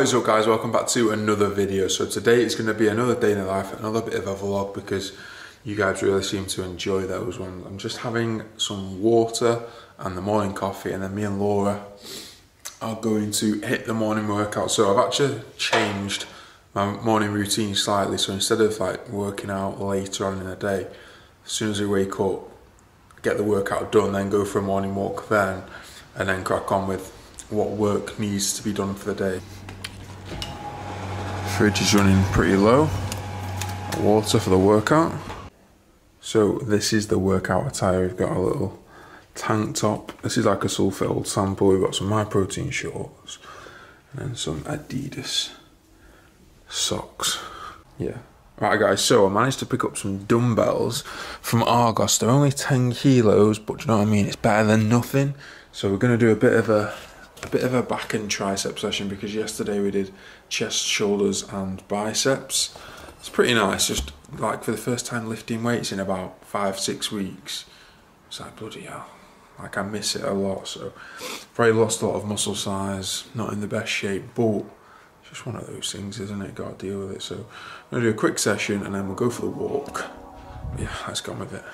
What is up guys, welcome back to another video. So today is going to be another day in the life, another bit of a vlog because you guys really seem to enjoy those ones. I'm just having some water and the morning coffee and then me and Laura are going to hit the morning workout. So I've actually changed my morning routine slightly. So instead of like working out later on in the day, as soon as we wake up, get the workout done, then go for a morning walk then, and then crack on with what work needs to be done for the day. Fridge is running pretty low. Water for the workout. So this is the workout attire. We've got a little tank top. This is like a old sample. We've got some My Protein shorts and some Adidas socks. Yeah. Right guys, so I managed to pick up some dumbbells from Argos. They're only 10 kilos, but you know what I mean? It's better than nothing. So we're gonna do a bit of a a bit of a back and tricep session because yesterday we did chest, shoulders and biceps. It's pretty nice, just like for the first time lifting weights in about five, six weeks. It's like bloody hell. Like I miss it a lot. So probably lost a lot of muscle size, not in the best shape, but just one of those things, isn't it? Gotta deal with it. So I'm gonna do a quick session and then we'll go for the walk. Yeah, let's go with it.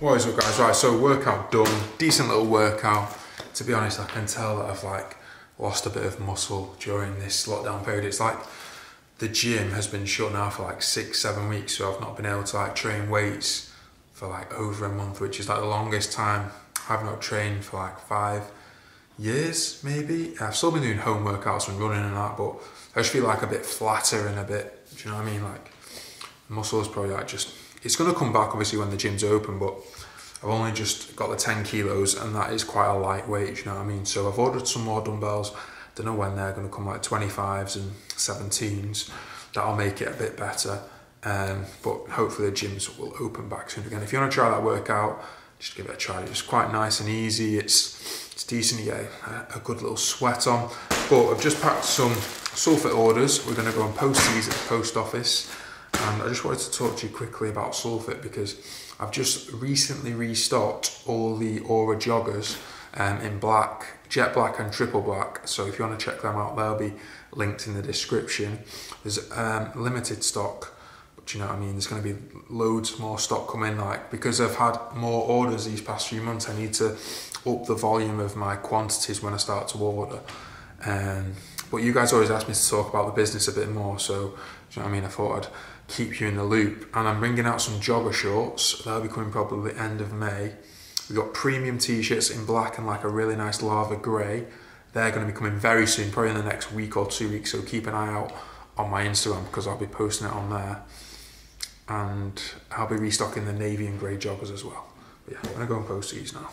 What is up guys, right, so workout done, decent little workout. To be honest, I can tell that I've like lost a bit of muscle during this lockdown period. It's like the gym has been shut now for like six, seven weeks, so I've not been able to like train weights for like over a month, which is like the longest time I've not trained for like five years, maybe. I've still been doing home workouts and running and that, but I just feel like a bit flatter and a bit, do you know what I mean? Like muscles probably like just it's going to come back obviously when the gym's open, but I've only just got the 10 kilos and that is quite a lightweight, you know what I mean? So I've ordered some more dumbbells. Don't know when they're going to come, like 25s and 17s. That'll make it a bit better. Um, but hopefully the gyms will open back soon again. If you want to try that workout, just give it a try. It's quite nice and easy. It's it's decent. You get a, a good little sweat on. But I've just packed some Sulfit orders. We're going to go and post these at the post office. And I just wanted to talk to you quickly about Sulfit because I've just recently restocked all the Aura joggers um, in black, jet black and triple black. So if you want to check them out, they'll be linked in the description. There's um, limited stock, but you know what I mean? There's going to be loads more stock coming. Like because I've had more orders these past few months, I need to up the volume of my quantities when I start to order. Um, but you guys always ask me to talk about the business a bit more, so you know what I mean? I thought I'd keep you in the loop. And I'm bringing out some jogger shorts. They'll be coming probably end of May. We've got premium t-shirts in black and like a really nice lava grey. They're going to be coming very soon, probably in the next week or two weeks. So keep an eye out on my Instagram because I'll be posting it on there. And I'll be restocking the navy and grey joggers as well. But yeah, I'm going to go and post these now.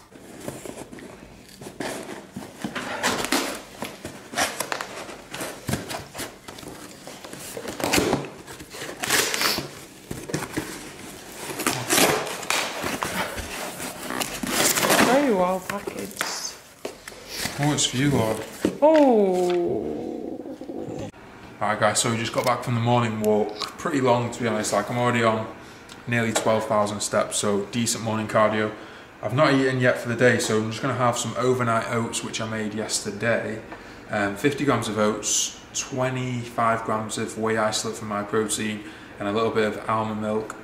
Very well packaged. Oh, it's for you, Lord. Oh. Alright guys, so we just got back from the morning walk. Pretty long to be honest, like I'm already on nearly 12,000 steps, so decent morning cardio. I've not eaten yet for the day, so I'm just gonna have some overnight oats, which I made yesterday. Um, 50 grams of oats, 25 grams of whey isolate for my protein, and a little bit of almond milk,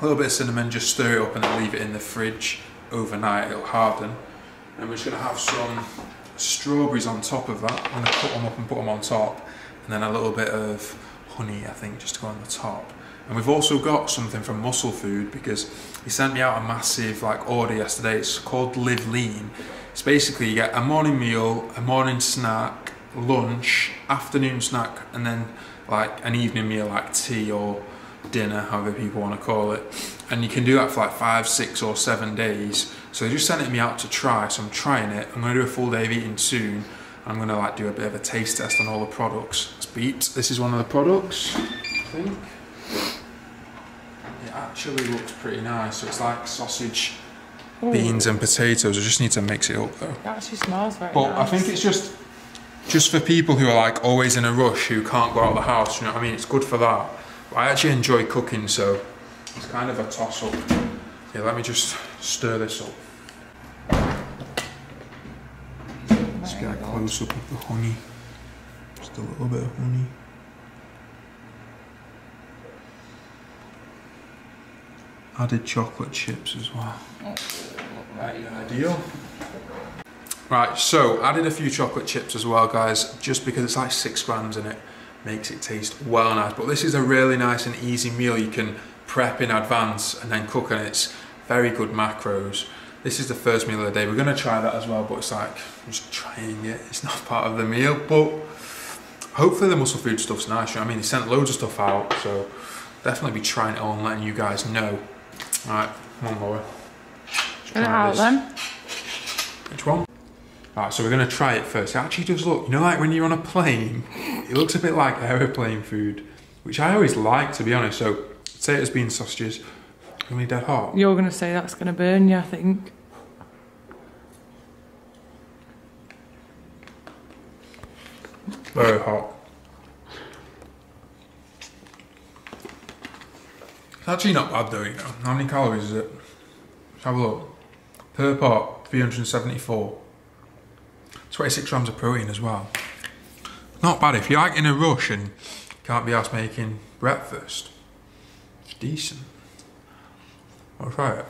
a little bit of cinnamon, just stir it up and then leave it in the fridge overnight, it'll harden. And we're just gonna have some strawberries on top of that. I'm gonna cut them up and put them on top, and then a little bit of honey, I think, just to go on the top. And we've also got something from Muscle Food because he sent me out a massive like order yesterday. It's called Live Lean. It's basically you get a morning meal, a morning snack, lunch, afternoon snack, and then like an evening meal like tea or dinner, however people want to call it. And you can do that for like five, six, or seven days. So they just sent it me out to try. So I'm trying it. I'm going to do a full day of eating soon. I'm going to like do a bit of a taste test on all the products. Let's beat. This is one of the products, I think. It actually looks pretty nice. So it's like sausage, Ooh, beans, and potatoes. I just need to mix it up though. It actually smells very But nice. I think it's just just for people who are like always in a rush, who can't go out of the house. You know what I mean? It's good for that. But I actually enjoy cooking, so it's kind of a toss up. Yeah, let me just stir this up. Let's get a close up of the honey. Just a little bit of honey. Added chocolate chips as well. Right, ideal. Right, so added a few chocolate chips as well, guys, just because it's like six grams in it, makes it taste well nice. But this is a really nice and easy meal you can prep in advance and then cook, and it's very good macros. This is the first meal of the day. We're gonna try that as well, but it's like I'm just trying it. It's not part of the meal, but hopefully the muscle food stuff's nice. You know I mean, he sent loads of stuff out, so definitely be trying it all and letting you guys know. All right, one more. Let's it try out then. Which one? Alright, so we're gonna try it first. It actually does look, you know, like when you're on a plane, it looks a bit like aeroplane food, which I always like to be honest. So, potatoes, beans, sausages, really dead hot. You're going to say that's going to burn you, I think. Very hot. It's actually not bad though, you know. How many calories is it? Let's have a look. Per pot, 374. 26 grams of protein as well. Not bad. If you're like in a rush and can't be asked making breakfast, it's decent. I'll try it.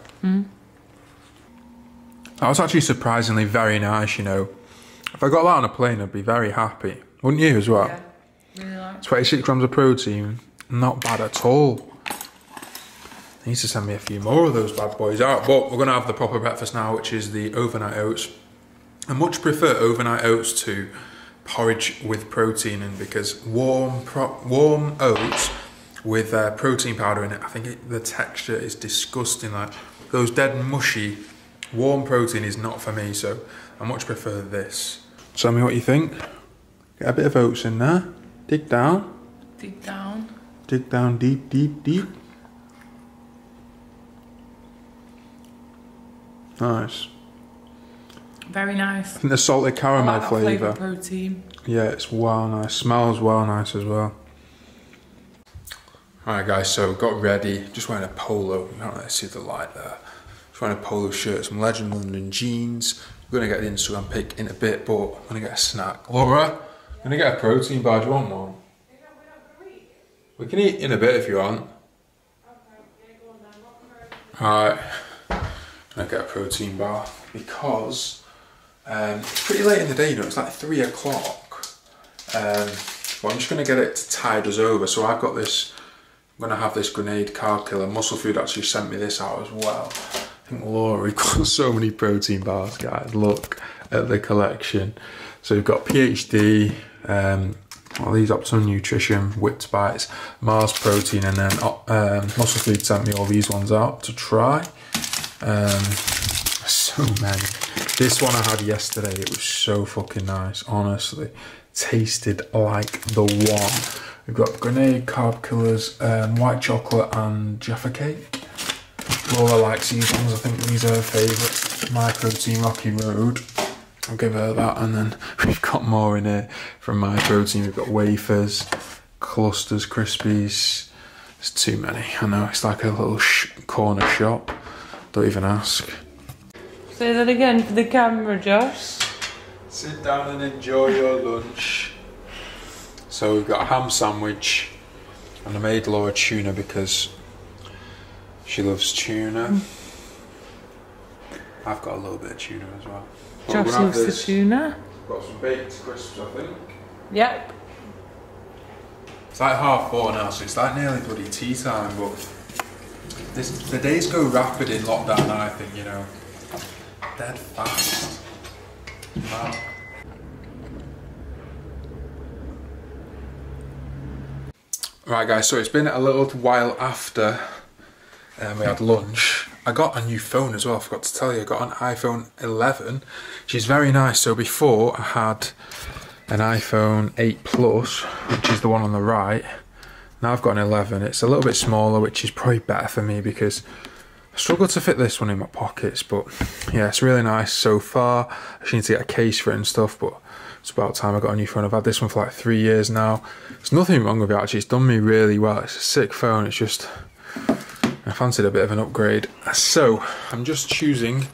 That was actually surprisingly very nice, you know. If I got that on a plane, I'd be very happy. Wouldn't you as well? Really like 26 grams of protein, not bad at all. He needs to send me a few more of those bad boys out. But we're going to have the proper breakfast now, which is the overnight oats. I much prefer overnight oats to porridge with protein in because warm pro- warm oats with uh, protein powder in it, I think it, the texture is disgusting. Like those dead mushy, warm protein is not for me. So I much prefer this. Tell me what you think. Get a bit of oats in there. Dig down. Dig down. Dig down deep, deep, deep. Nice. Very nice. I think the salted caramel like flavour flavour. protein. Yeah, it's well nice. Smells well nice as well. Alright guys, so got ready. Just wearing a polo. You can't really see the light there. Just wearing a polo shirt, some Legend London jeans. We're gonna get the Instagram pic in a bit, but I'm gonna get a snack. Laura, I'm gonna get a protein bar. Do you want one? We can eat in a bit if you want. Alright. I'm get a protein bar because um, it's pretty late in the day, you know, it's like three o'clock. Um, but I'm just gonna get it to tide us over. So I've got this, I'm gonna have this grenade carb killer. Muscle Food actually sent me this out as well. I think got so many protein bars, guys. Look at the collection. So we've got PhD, um, all these Optimum Nutrition, Whipped Bites, Mars Protein, and then uh, um, Muscle Food sent me all these ones out to try. Um, so many. This one I had yesterday, it was so fucking nice, honestly. Tasted like the one. We've got grenade, carb killers, um, white chocolate, and Jaffa cake. Laura likes these ones, I think these are her favourites. My protein Rocky Road. I'll give her that, and then we've got more in here from my protein. We've got wafers, clusters, crispies. There's too many. I know it's like a little sh- corner shop. Don't even ask. Say that again for the camera, Josh. Sit down and enjoy your lunch. So we've got a ham sandwich, and I made Laura tuna because she loves tuna. Mm. I've got a little bit of tuna as well. But Josh loves the this- tuna. Got some baked crisps, I think. Yep. It's like half four now, so it's like nearly bloody tea time. But this, the days go rapid in lockdown, I think you know, dead fast. Wow. Right, guys. So it's been a little while after um, we had lunch. I got a new phone as well. I forgot to tell you. I got an iPhone 11, which is very nice. So before I had an iPhone 8 Plus, which is the one on the right. Now I've got an 11. It's a little bit smaller, which is probably better for me because I struggle to fit this one in my pockets. But yeah, it's really nice so far. I just need to get a case for it and stuff, but it's about time I got a new phone. I've had this one for like three years now. There's nothing wrong with it actually. It's done me really well. It's a sick phone. It's just I fancied a bit of an upgrade. So I'm just choosing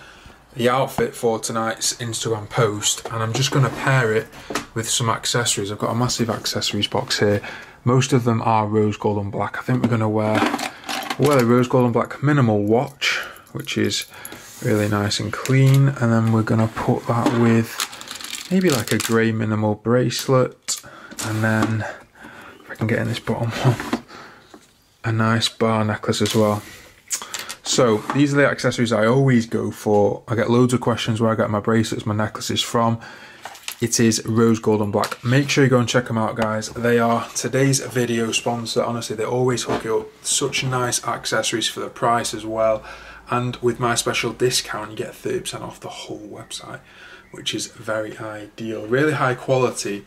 the outfit for tonight's Instagram post, and I'm just going to pair it with some accessories. I've got a massive accessories box here. Most of them are rose gold and black. I think we're going to wear wear the rose gold and black minimal watch, which is really nice and clean, and then we're going to put that with maybe like a grey minimal bracelet, and then if I can get in this bottom one, a nice bar necklace as well. So these are the accessories I always go for. I get loads of questions where I get my bracelets, my necklaces from. It is rose gold and black. Make sure you go and check them out, guys. They are today's video sponsor. Honestly, they always hook you up. Such nice accessories for the price as well. And with my special discount, you get 30% off the whole website, which is very ideal. Really high quality.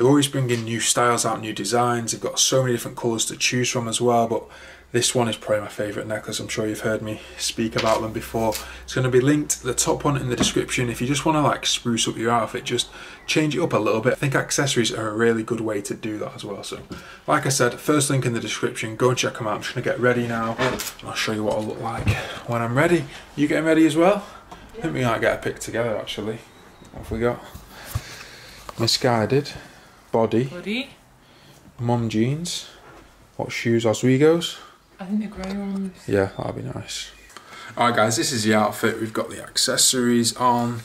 They're always bringing new styles out, new designs. They've got so many different colours to choose from as well. But this one is probably my favourite necklace. I'm sure you've heard me speak about them before. It's going to be linked, the top one in the description. If you just want to like spruce up your outfit, just change it up a little bit. I think accessories are a really good way to do that as well. So, like I said, first link in the description. Go and check them out. I'm just going to get ready now. I'll show you what I'll look like when I'm ready. You getting ready as well? I think we might get a pic together actually. What have we got? Missguided. Body. Buddy. Mum jeans. What shoes? Oswego's. I think the grey ones. Yeah, that'd be nice. Alright guys, this is the outfit. We've got the accessories on.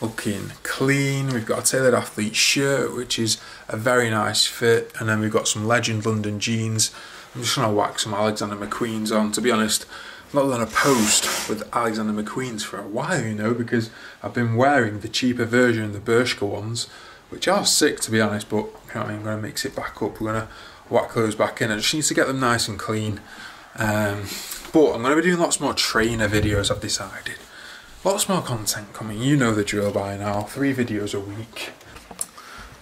Looking clean. We've got a tailored athlete shirt, which is a very nice fit. And then we've got some Legend London jeans. I'm just gonna whack some Alexander McQueen's on. To be honest, I've not done a post with Alexander McQueen's for a while, you know, because I've been wearing the cheaper version, the Bershka ones, which are sick to be honest, but you know I mean, I'm gonna mix it back up. We're gonna whack those back in. I just need to get them nice and clean. Um, but I'm going to be doing lots more trainer videos, I've decided. Lots more content coming, you know the drill by now. Three videos a week.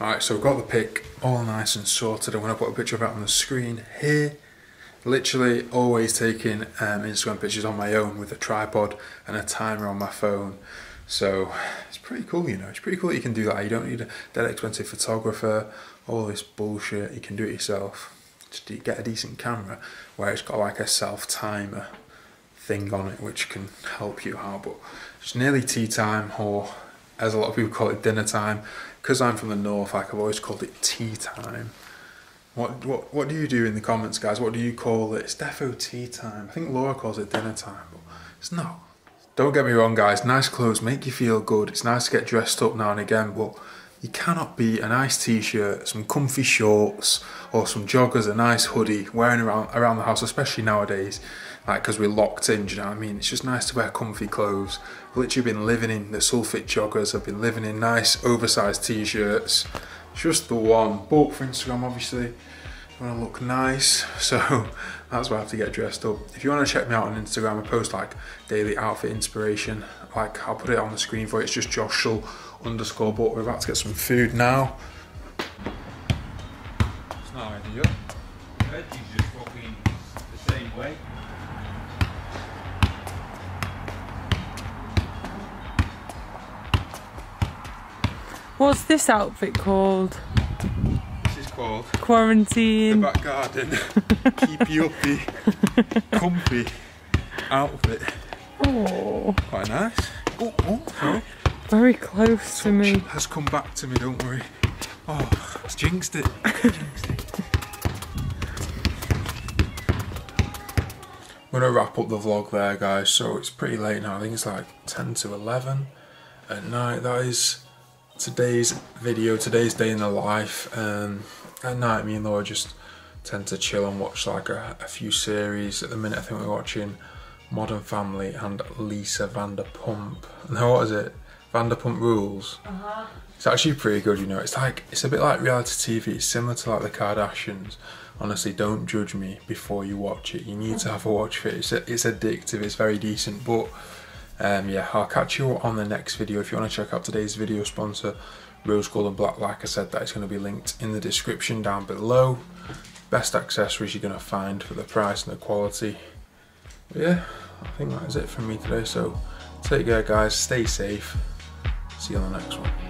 Alright, so we've got the pic all nice and sorted. I'm going to put a picture of it on the screen here. Literally always taking um, Instagram pictures on my own with a tripod and a timer on my phone. So it's pretty cool, you know. It's pretty cool that you can do that. You don't need a dead expensive photographer, all this bullshit. You can do it yourself. Just get a decent camera where it's got like a self timer thing on it, which can help you out. But it's nearly tea time, or as a lot of people call it, dinner time. Because I'm from the north, like I've always called it tea time. What what what do you do in the comments, guys? What do you call it? It's defo tea time. I think Laura calls it dinner time, but it's not. Don't get me wrong, guys. Nice clothes make you feel good. It's nice to get dressed up now and again, but you cannot be a nice t-shirt, some comfy shorts, or some joggers, a nice hoodie, wearing around around the house, especially nowadays, like because we're locked in. You know what I mean? It's just nice to wear comfy clothes. I've literally been living in the Sulfit joggers. I've been living in nice oversized t-shirts. Just the one. Bought for Instagram, obviously. I want to look nice, so that's why I have to get dressed up. If you want to check me out on Instagram, I post like daily outfit inspiration. Like I'll put it on the screen for you. It's just Joshsul underscore. But we're about to get some food now. It's not ideal. Veggies just fucking the same way. What's this outfit called? Called the Quarantine. back garden. Keep you uppy, comfy outfit. Oh, Quite nice. Oh, oh, sorry. very close to me. has come back to me, don't worry. Oh, it's jinxed it. jinxed it. I'm gonna wrap up the vlog there, guys. So it's pretty late now. I think it's like 10 to 11 at night. That is today's video, today's day in the life. Um, at night, me and Laura just tend to chill and watch like a, a few series. At the minute, I think we're watching Modern Family and Lisa Vanderpump. No, what is it? Vanderpump Rules. It's actually pretty good, you know. It's like it's a bit like reality TV. It's similar to like the Kardashians. Honestly, don't judge me before you watch it. You need to have a watch for it. It's, it's addictive. It's very decent. But um, yeah, I'll catch you on the next video. If you want to check out today's video sponsor, Rose Gold and Black, like I said, that is going to be linked in the description down below. Best accessories you're going to find for the price and the quality. But yeah, I think that is it from me today. So take care, guys. Stay safe. See you on the next one.